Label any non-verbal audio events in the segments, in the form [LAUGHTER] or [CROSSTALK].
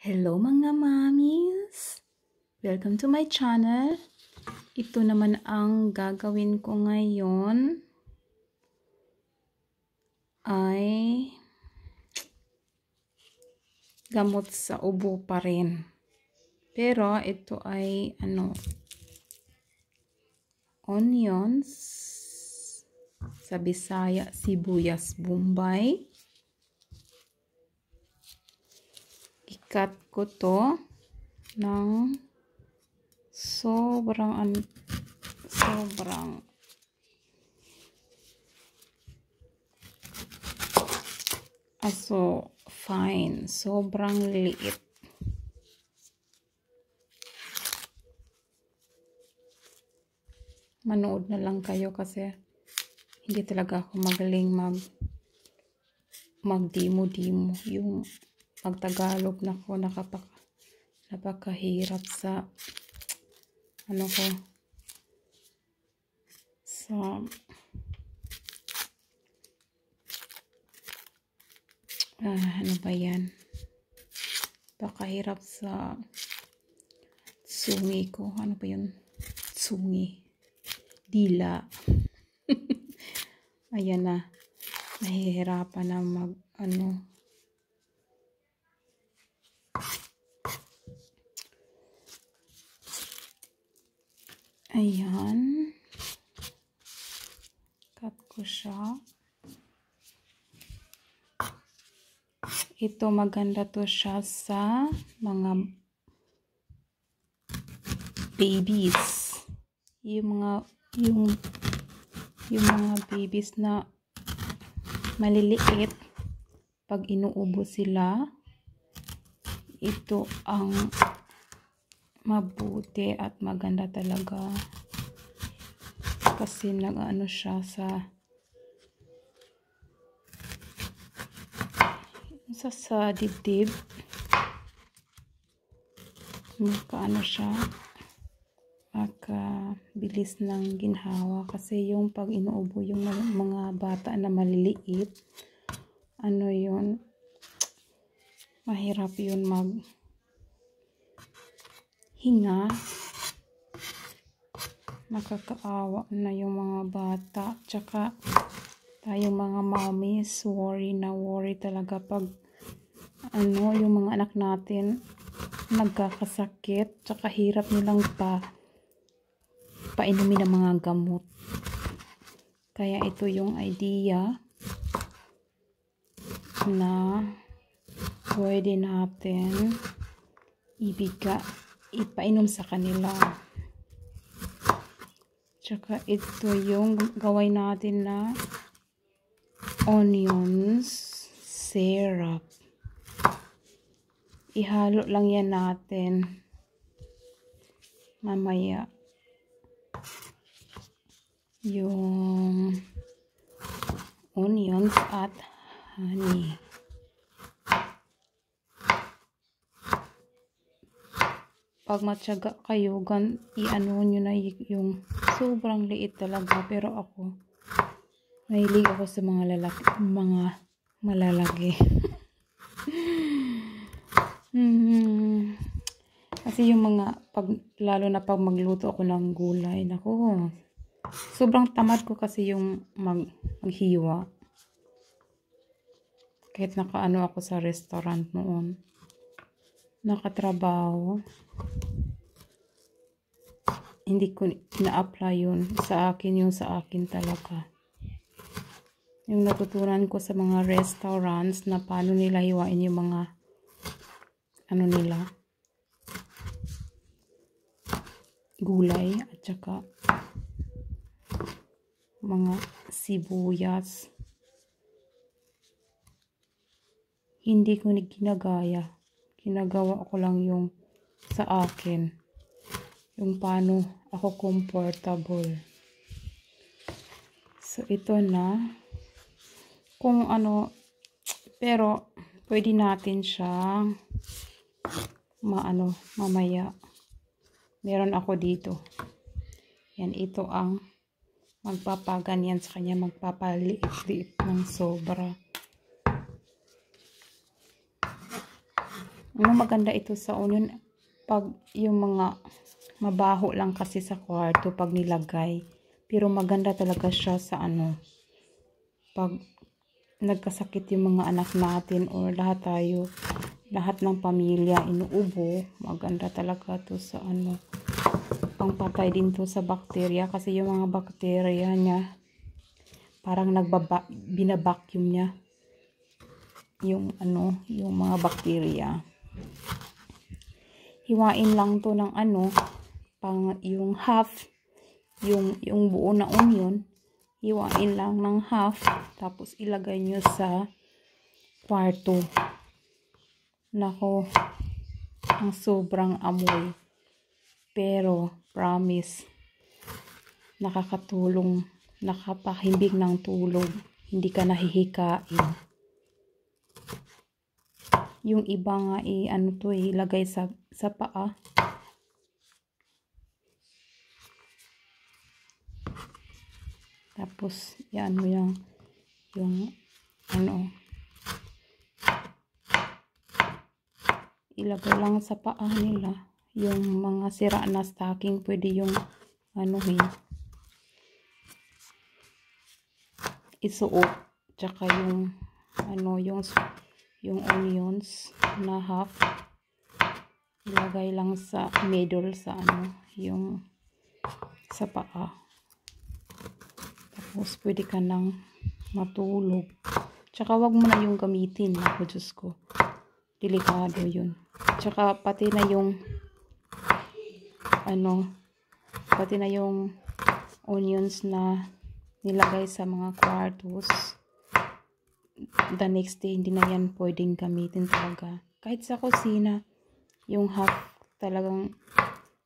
Hello mga mamis! Welcome to my channel. Ito naman ang gagawin ko ngayon ay gamot sa ubo pa rin. Pero ito ay ano onions sa Bisaya, sibuyas, Bombay ikat ko to ng sobrang an sobrang. Aso fine. Sobrang liit. Manood na lang kayo kasi hindi talaga ako magaling mag magdimo-dimo yung pagtagalog na ko nakapak napakahirap sa ano ko sa ah, ano ba yan? Napakahirap sa sungi ko. Ano ba yun? Sungi. Dila. [LAUGHS] Ayan na. Nahihirapan na mag ano Ayan. Cut ko siya. Ito maganda to siya sa mga babies. Yung mga yung yung mga babies na maliliit pag inuubo sila ito ang mabuti at maganda talaga. Kasi nag-ano siya sa sa sa dibdib. Magkaano siya? Bilis ng ginhawa. Kasi yung pag inuubo yung mga bata na maliliit ano yun? Mahirap yun mag hinga. Nakakaawa na yung mga bata tsaka tayong mga mommies. Worry na worry talaga pag ano yung mga anak natin nagkakasakit tsaka hirap nilang pa painumin ng mga gamot. Kaya ito yung idea na pwede natin ibiga ipainom sa kanila. Tsaka ito yung gaway natin na onions syrup. Ihalo lang yan natin. Mamaya. Yung onions at honey. Pag matyaga kayo, gan, i-ano nyo na yung sobrang liit talaga. Pero ako, mahilig ako sa mga lalaki, mga malalaki. [LAUGHS] mm Kasi yung mga, pag, lalo na pag magluto ako ng gulay, nako, sobrang tamad ko kasi yung mag, maghiwa. Kahit nakaano ako sa restaurant noon nakatrabaho hindi ko na-apply yun sa akin yung sa akin talaga. Yung natutunan ko sa mga restaurants na paano nila hiwain yung mga ano nila gulay at saka mga sibuyas. Hindi ko ginagaya. Ginagawa ko lang yung sa akin. Yung paano ako comfortable. So ito na. Kung ano pero pwede natin siya maano mamaya. Meron ako dito. Yan ito ang magpapaganyan sa kanya magpapaliit-liit ng sobra. Ano maganda ito sa onion pag yung mga mabaho lang kasi sa kwarto pag nilagay. Pero maganda talaga siya sa ano pag nagkasakit yung mga anak natin or lahat tayo lahat ng pamilya inuubo maganda talaga to sa ano pangpatay din to sa bakterya kasi yung mga bakterya niya parang nagbaba binabacuum niya yung ano yung mga bakterya hiwain lang to ng ano pang yung half yung yung buo na onion hiwain lang ng half tapos ilagay nyo sa kwarto. Nako ang sobrang amoy. Pero promise nakakatulong nakapahimbing ng tulog. Hindi ka nahihikain yung iba nga i ano to eh, ilagay sa sa paa. Tapos yan mo yung yung ano. Ilagay lang sa paa nila. Yung mga sira na stocking pwede yung ano eh isuot. Tsaka yung ano yung yung onions na half ilagay lang sa middle sa ano yung sa paa. Tapos pwede ka nang matulog. Tsaka wag mo na yung gamitin ako Diyos ko. Delikado yun. Tsaka pati na yung ano pati na yung onions na nilagay sa mga kwartos the next day hindi na yan pwedeng gamitin talaga. Kahit sa kusina yung half talagang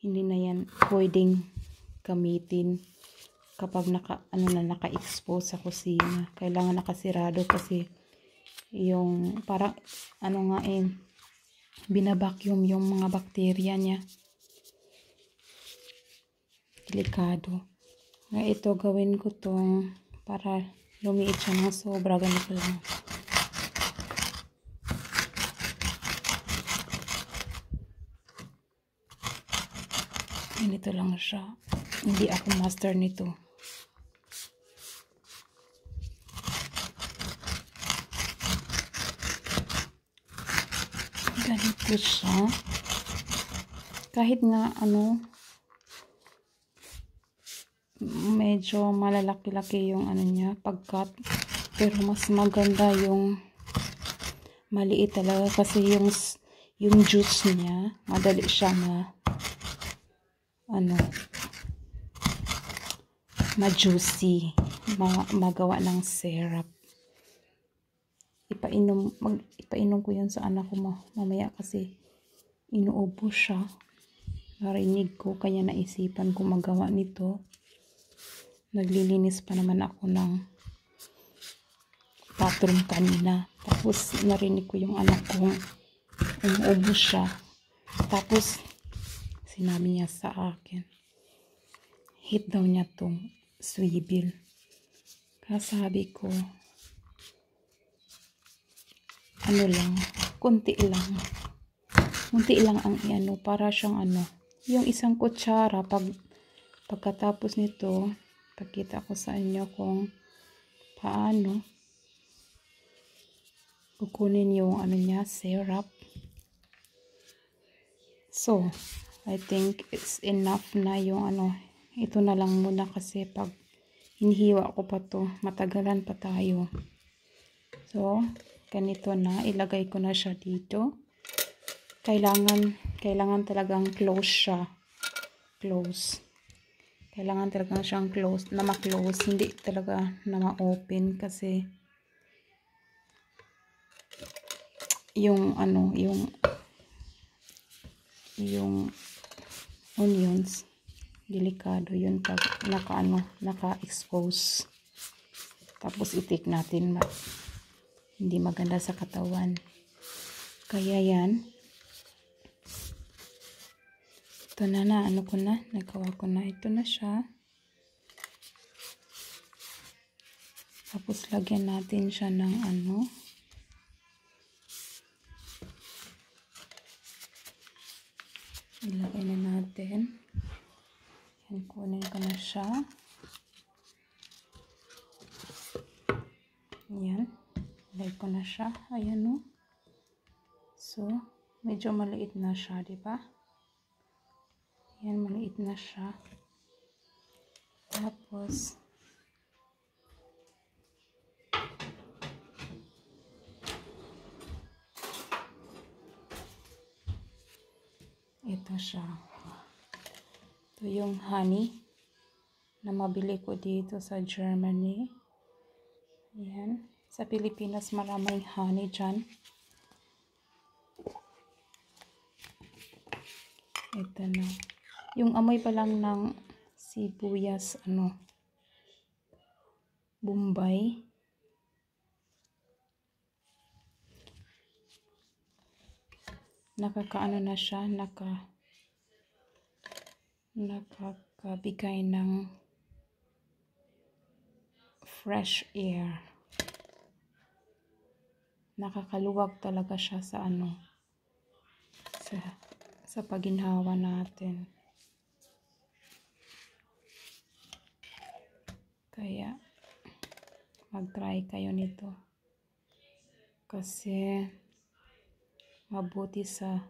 hindi na yan pwedeng gamitin kapag naka ano na naka-expose sa kusina. Kailangan nakasirado kasi yung parang ano nga eh binabacuum yung mga bakterya niya. Delikado. Ito gawin ko tong para lumiit siya ng sobra ganito lang ganito lang siya. Hindi ako master nito. Ganito siya. Kahit nga ano medyo malalaki-laki yung ano niya, pagkat. Pero mas maganda yung maliit talaga kasi yung yung juice niya, madali siya na ano ma-juicy, ma magawa ng syrup. Ipainom, mag, ipainom ko yan sa anak ko ma mamaya kasi inuubo siya. Narinig ko, kaya naisipan ko magawa nito naglilinis pa naman ako ng bathroom kanina. Tapos narinig ko yung anak ko umuubo siya. Tapos sinabi niya sa akin hit daw niya tong swivel. Kasabi ko ano lang, konti lang. Konti lang ang ano, para siyang ano, yung isang kutsara pag pagkatapos nito ipakita ko sa inyo kung paano kukunin yung ano niya, syrup. So, I think it's enough na yung ano, ito na lang muna kasi pag hinihiwa ko pa to, matagalan pa tayo. So, ganito na, ilagay ko na siya dito. Kailangan, kailangan talagang close siya. Close kailangan talaga siyang close, na ma-close, hindi talaga na ma-open kasi yung ano, yung yung onions delikado yun pag naka ano, naka-expose. Tapos itik natin ma hindi maganda sa katawan. Kaya yan ito na na, ano ko na, nagawa ko na, ito na siya. Tapos lagyan natin siya ng ano, Ilagay na natin. Yan, kunin ko na siya. Yan. Ilagay ko na siya. Ayan o. So, medyo maliit na siya, di ba? Yan, maliit na siya. Tapos, ito siya. Ito yung honey na mabili ko dito sa Germany. Ayan. Sa Pilipinas maraming honey dyan. Ito na. Yung amoy pa lang ng sibuyas, ano, Bombay. Nakakaano na siya, naka, nakakabigay ng fresh air. Nakakaluwag talaga siya sa ano, sa, sa paginhawa natin. Kaya, mag-try kayo nito. Kasi, mabuti sa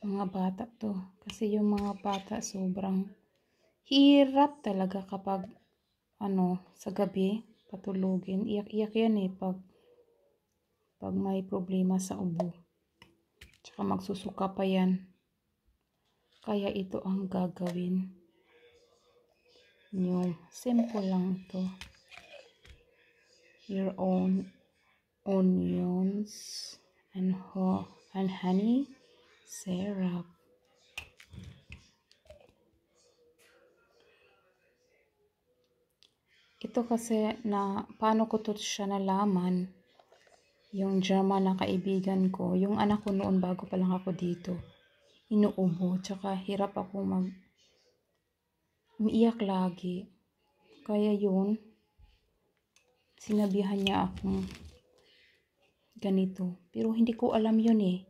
mga bata to. Kasi yung mga bata sobrang hirap talaga kapag, ano, sa gabi, patulugin. Iyak-iyak yan eh, pag, pag may problema sa ubo. Tsaka magsusuka pa yan. Kaya ito ang gagawin nyo. Simple lang to. Your own onions and ho and honey syrup. Ito kasi na paano ko to siya nalaman yung German na kaibigan ko, yung anak ko noon bago pa lang ako dito, inuubo, tsaka hirap ako mag umiiyak lagi. Kaya yun, sinabihan niya akong ganito. Pero hindi ko alam yun eh,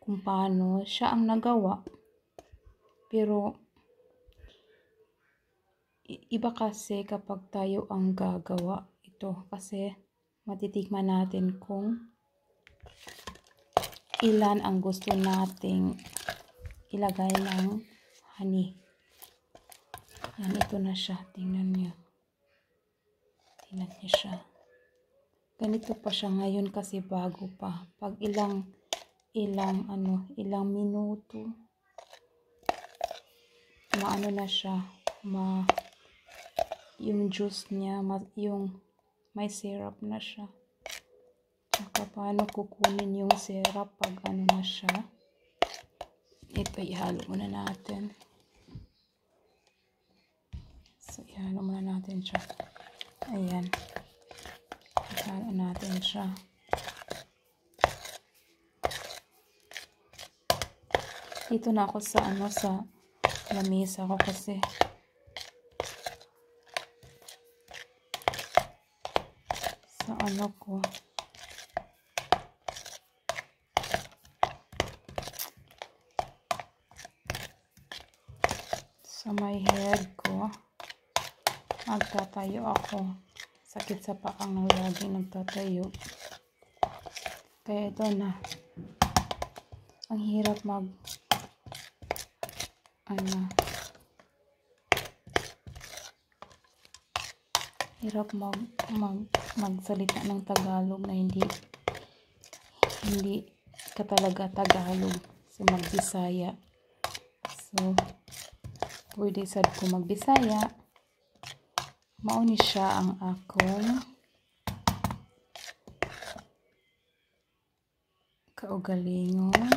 kung paano siya ang nagawa. Pero, iba kasi kapag tayo ang gagawa ito. Kasi, matitikman natin kung ilan ang gusto nating ilagay ng honey. Yan, ito na siya. Tingnan niyo. Tingnan niyo siya. Ganito pa siya ngayon kasi bago pa. Pag ilang, ilang, ano, ilang minuto, maano na siya, ma, yung juice niya, ma, yung, may syrup na siya. Tsaka paano kukunin yung syrup pag ano na siya. Ito, ihalo muna natin. Ihalo muna natin siya. Ayan. Ihalo natin siya. Dito na ako sa ano, sa lamesa ko kasi sa ano ko sa my head ko magtatayo ako sakit sa paang lagi nagtatayo. Kaya ito na. Ang hirap mag ano hirap mag, mag magsalita ng Tagalog na hindi hindi ka talaga Tagalog. So magbisaya. So pwede sad ko magbisaya mauni siya ang akong kaugalingon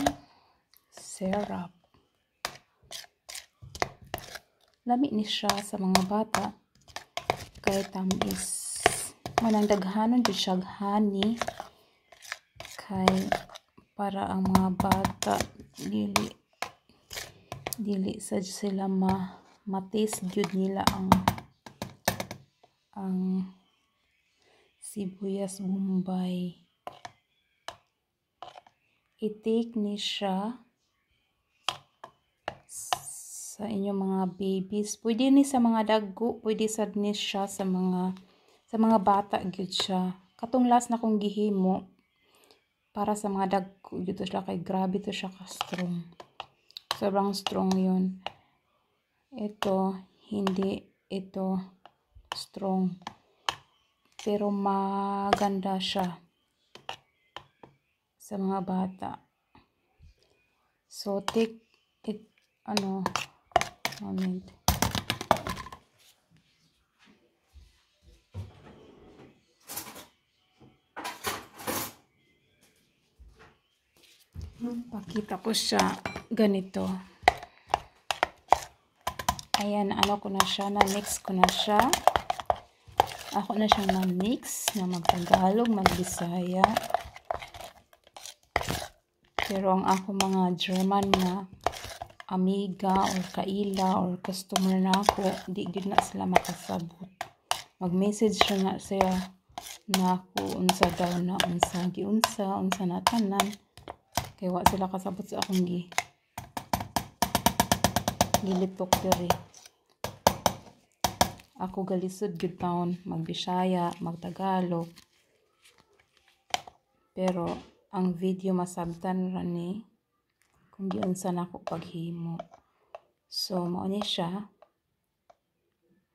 syrup lami ni siya sa mga bata. Kay tamis manang daghanon jud siya honey kay para ang mga bata dili dili sa sila ma matis jud nila ang ang sibuyas bombay i-take ni siya sa inyong mga babies. Pwede ni sa mga daggo, pwede sad ni siya sa mga sa mga bata gyud siya. Katong last na kong gihimo para sa mga daggo gyud siya kay grabe to siya ka strong. Sobrang strong 'yun. Ito hindi ito strong. Pero maganda siya sa mga bata. So take it ano moment. Pakita ko siya ganito. Ayan, ano ko na siya, na-mix ko na siya. Ako na siyang na-mix na magtagalog, magbisaya. Pero ang ako mga German na amiga or kaila or customer na ako, di gid na sila makasabot. Mag-message siya na siya na ako unsa daw na unsa giunsa unsa na tanan kay wa sila kasabot sa akong gi gilitok diri ako galisod gyud taon magbisaya magtagalog. Pero ang video masabtan ra ni kung giunsa na ako paghimo. So mao ni siya.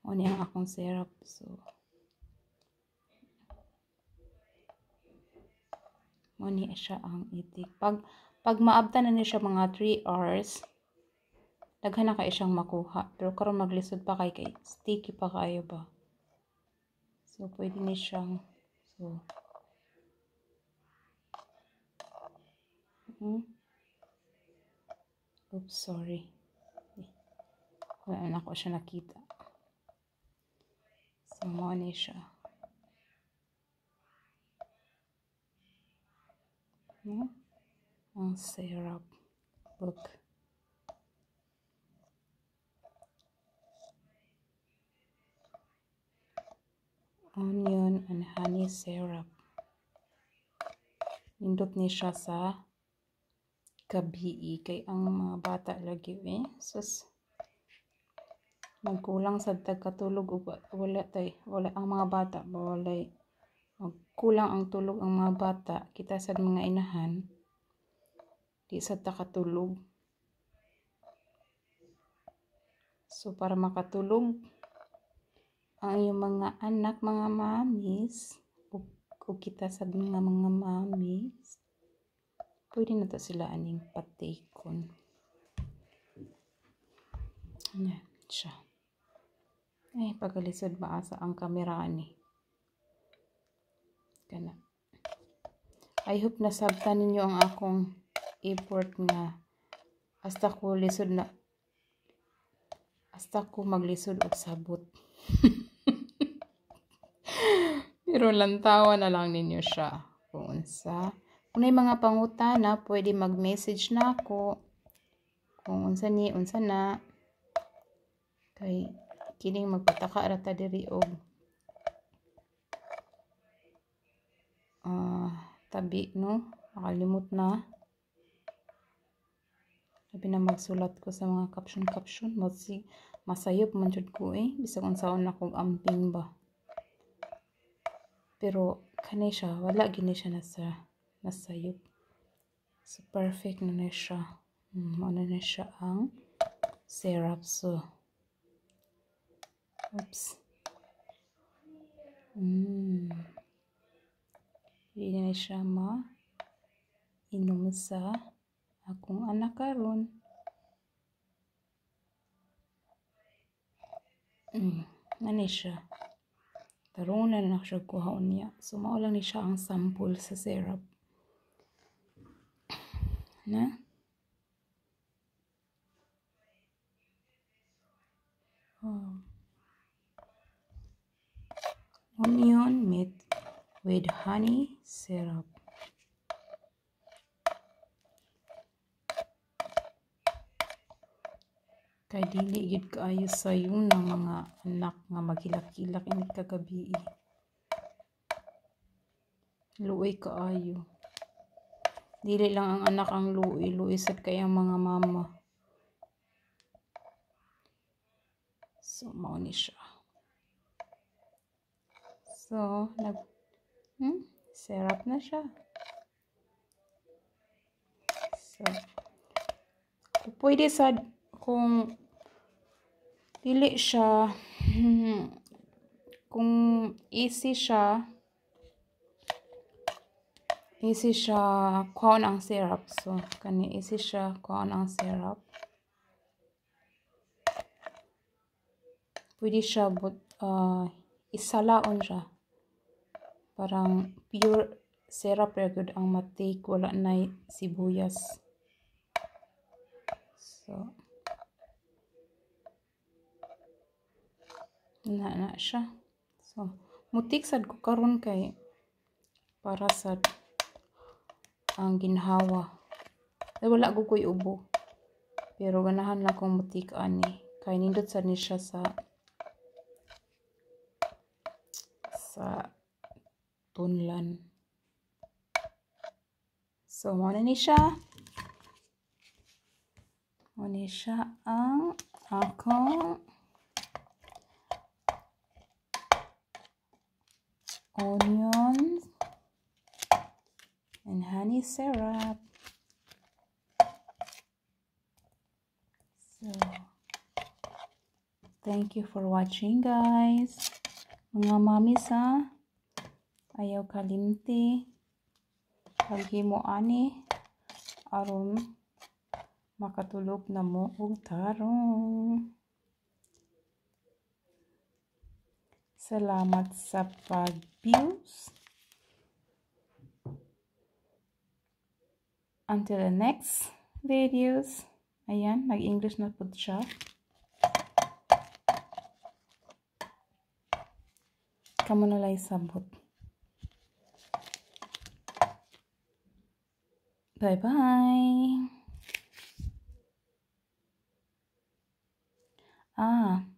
Mao ni ang akong syrup so. Mo ni siya ang itik. Pag pag maabtan na ni siya mga 3 hours, daghan na kay siyang makuha. Pero karon maglisod pa kay kay sticky pa kayo ba. So pwede ni siyang so hmm? Oops, sorry. Wala na ko siya nakita. So, mo ni siya. no? ang syrup look onion and honey syrup. Nindot ni siya sa gabi kay ang mga bata lagi eh. Sus. Magkulang sa tagkatulog wala tay wala ang mga bata wala kulang ang tulog ang mga bata, kita sa mga inahan, di sa takatulog. So, para makatulog, ang iyong mga anak, mga mamis, o, kita sa mga mga mamis, pwede na to sila aning patikon. Yan siya. Ay, pagalisod maasa ang kamera ni kana. I hope nasabtan ninyo ang akong effort nga hasta ko lisod na hasta ko maglisod og sabot [LAUGHS] pero lantawan na lang ninyo siya kung unsa kung may mga pangutana pwede mag-message na ako. Kung unsa ni unsa na. Kay kining magpataka rata diri og uh, tabi no? Nakalimot na. Sabi na magsulat ko sa mga caption caption Masi, masayop man jud ko eh. Bisag unsaon na kog amping ba. Pero kani siya wala gini siya nasa nasayop. So perfect na na siya. Hmm, ano na siya ang syrup so. Oops. Mm Dili na siya ma inom sa akong anak karon. Mm, nani siya. Tarunan na siya kuhaon niya. So, maulang ni siya ang sample sa syrup. [CLEARS THROAT] Na? Oh. Onion meat with honey syrup. Kay dili gid kaayo sayo ng mga anak nga maghilak-hilak ini kagabi. Luoy kaayo. Dili lang ang anak ang luoy, luoy sad kay ang mga mama. So, mao ni siya. So, nag hmm, syrup na siya. So, pwede sa kung dili siya hmm, kung easy siya easy siya kuhaon ang syrup. So kani easy siya kuhaon ang syrup. Pwede siya but uh, isalaon siya. Parang pure syrup good ang matake wala na sibuyas. So na na siya so mutik sad ko karon kay para sa ang ginhawa ay wala ko koy ubo pero ganahan lang kong mutik ani. Kay nindot sad ni siya sa sa tunlan. So mo na ni siya mo ni siya ang akong onions and honey syrup. So, thank you for watching guys. Mga mamis ha, ayaw kalimti. Paghimo ani, aron makatulog na mo og tarong. Salamat sa pag-views. Until the next videos. Ayan, nag-English na po siya. Kamu na lang sabot. Bye-bye. Ah.